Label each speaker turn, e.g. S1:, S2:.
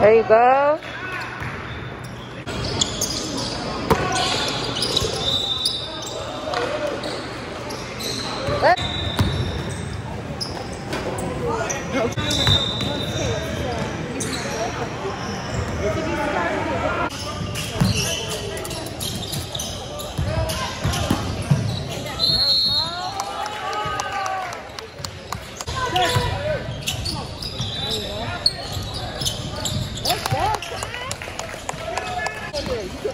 S1: There you go. Let-